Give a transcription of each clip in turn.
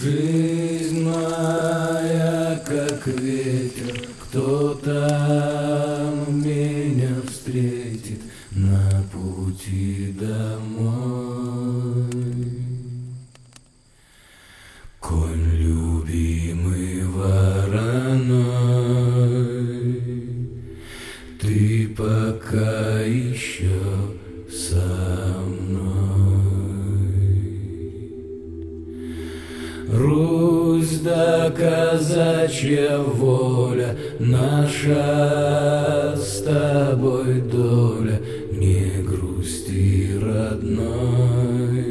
Жизнь моя, как ветер, тобой доля, не грусти, родной.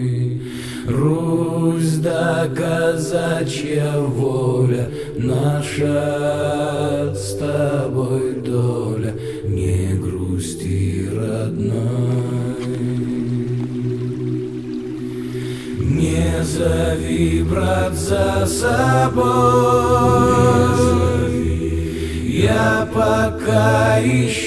Русь да казачья воля, наша с тобой доля, не грусти, родной. Не зови, брат, за собой, я пока еще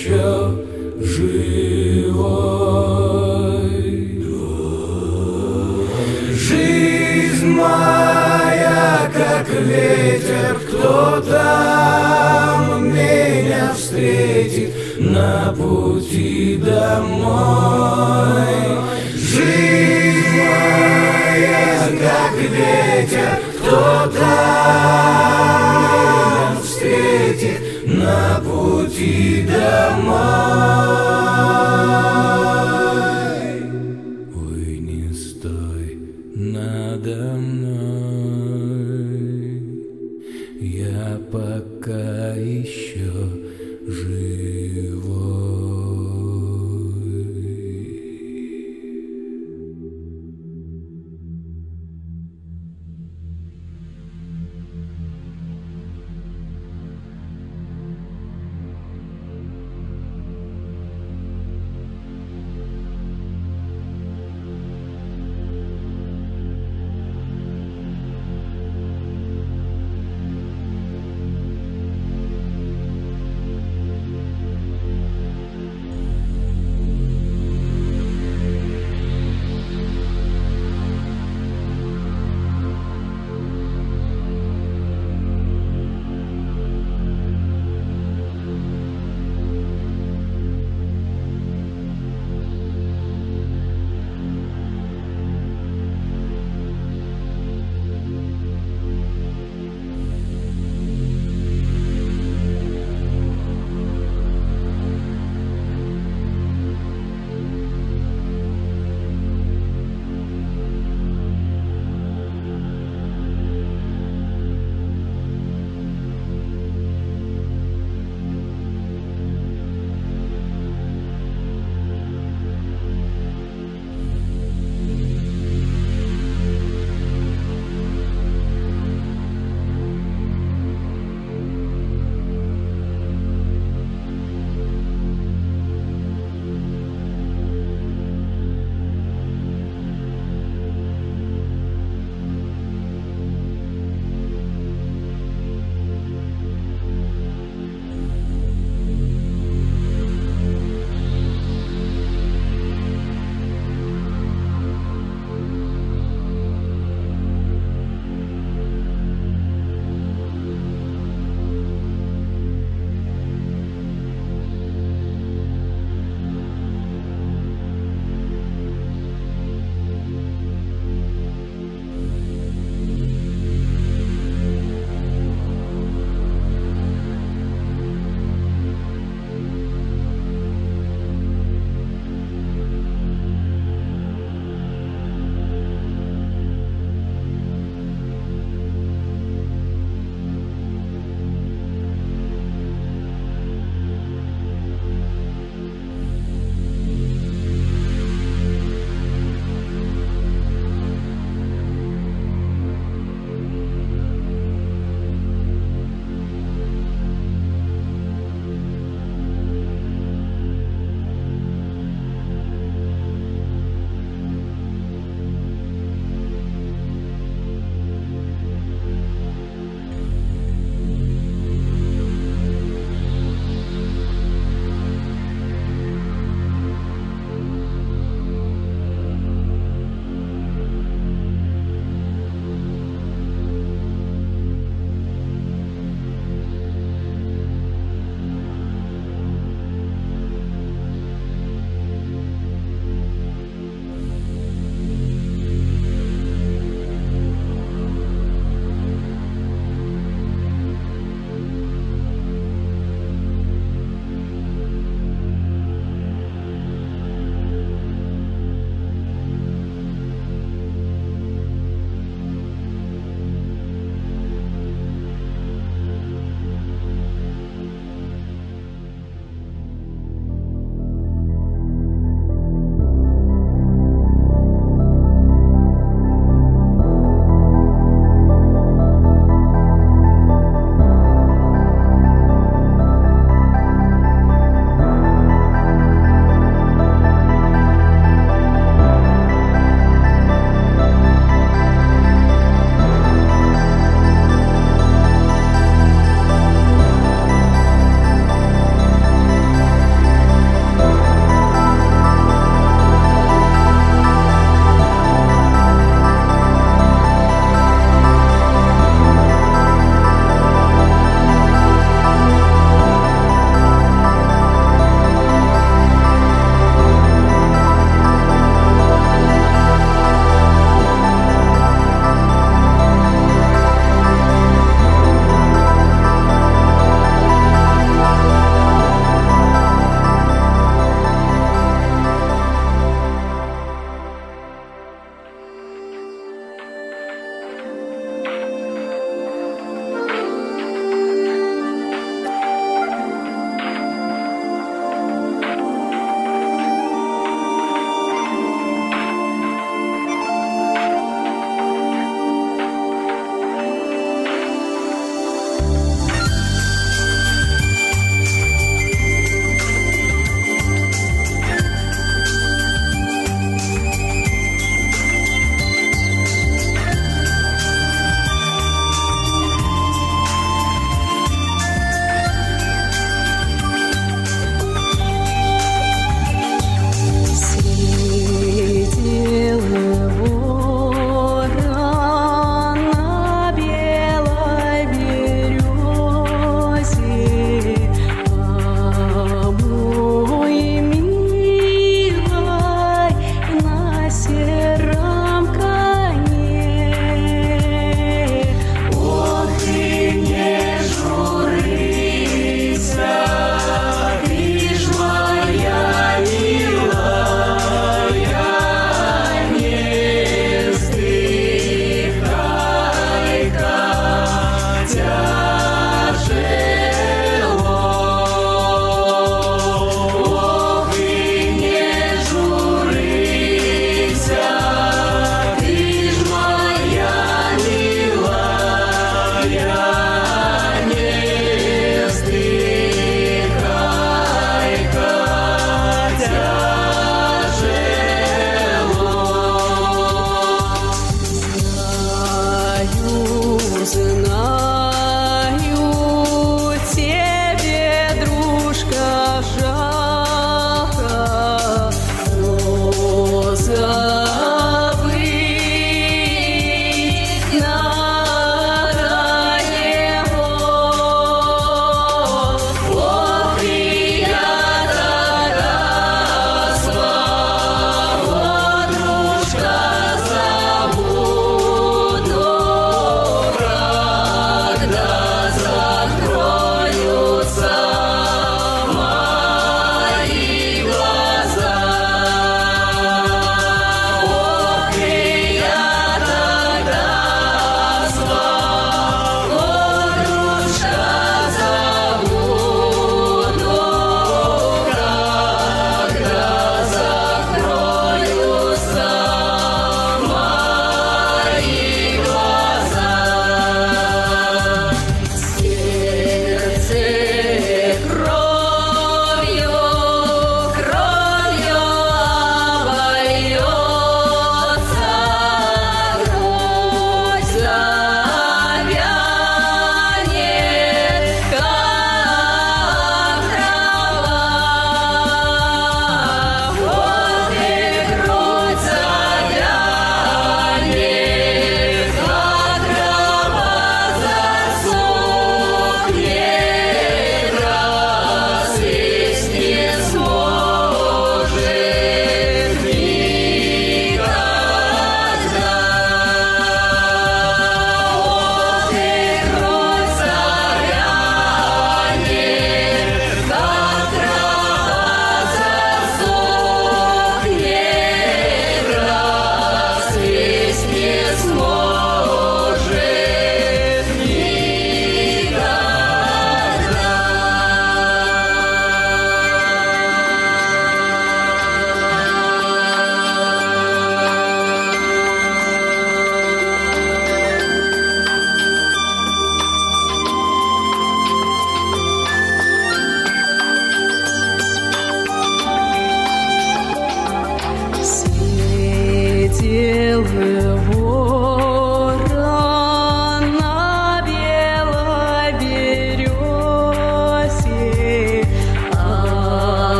как ветер, кто там меня встретит на пути домой. Жизнь моя, как ветер, кто там меня встретит на пути домой.